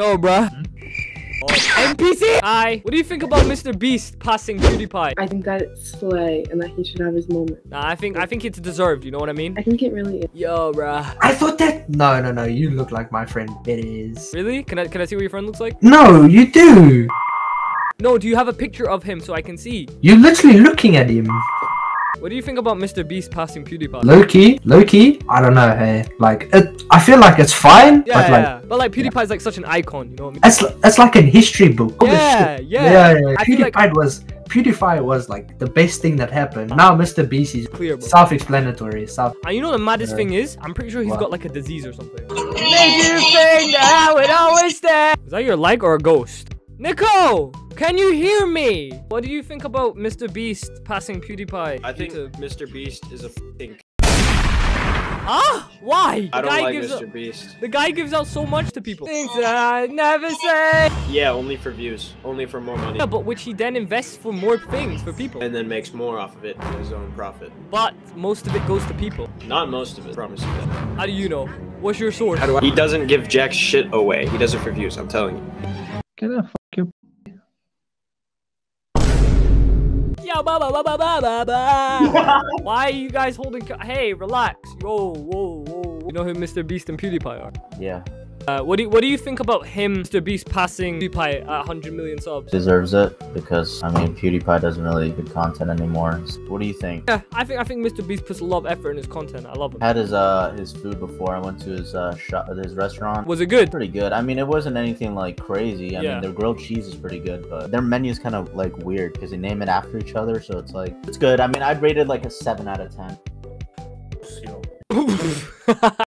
Yo, bruh. Hmm? NPC! Hi. What do you think about Mr. Beast passing PewDiePie? I think that it's slay and that he should have his moment. Nah, I think I think it's deserved. You know what I mean? I think it really is. Yo, bruh. I thought that. No, no, no. You look like my friend. It is. Really? Can I can I see what your friend looks like? No, you do. No. Do you have a picture of him so I can see? You're literally looking at him. What do you think about Mr. Beast passing PewDiePie? Loki, Loki. I don't know. Hey, like it. I feel like it's fine. Yeah, but yeah, like, yeah. But like PewDiePie's like such an icon. You know what I mean? It's it's like a history book. All Yeah, yeah. yeah, yeah. I feel like- PewDiePie was PewDiePie was like the best thing that happened. Now Mr. Beast is Clear, bro. self-explanatory. Self. And you know the maddest Yeah. thing is? I'm pretty sure he's What? got like a disease or something. Made you think that I would always stay. Is that your like or a ghost? Nico, can you hear me? What do you think about Mr. Beast passing PewDiePie? I think to... Mr. Beast is a f***ing. Huh? Why? The I don't guy like gives Mr. out, Beast. the guy gives out so much to people. Things that I never say. Yeah, only for views, only for more money, Yeah, but which he then invests for more things for people. and then makes more off of it for his own profit. But most of it goes to people. Not most of it, promise you that. How do you know? What's your source? How do I? He doesn't give jack shit away. He does it for views. I'm telling you. Get the fuck ba ba ba ba ba ba. Why are you guys holding? Hey, relax. Yo, whoa, whoa. You know who Mr. Beast and PewDiePie are? Yeah, Uh, what do you, What do you think about him, Mr. Beast, passing PewDiePie at 100 million subs? deserves it because I mean PewDiePie doesn't really good content anymore. What do you think? Yeah, I think I think Mr. Beast puts a lot of effort in his content. I love him. Had his uh his food before. I went to his uh shop, his restaurant. Was it good? pretty good. I mean, it wasn't anything like crazy. I Yeah. mean, their grilled cheese is pretty good, but their menu is kind of like weird because they name it after each other. So it's like it's good. I mean, I'd rate it like a seven out of ten.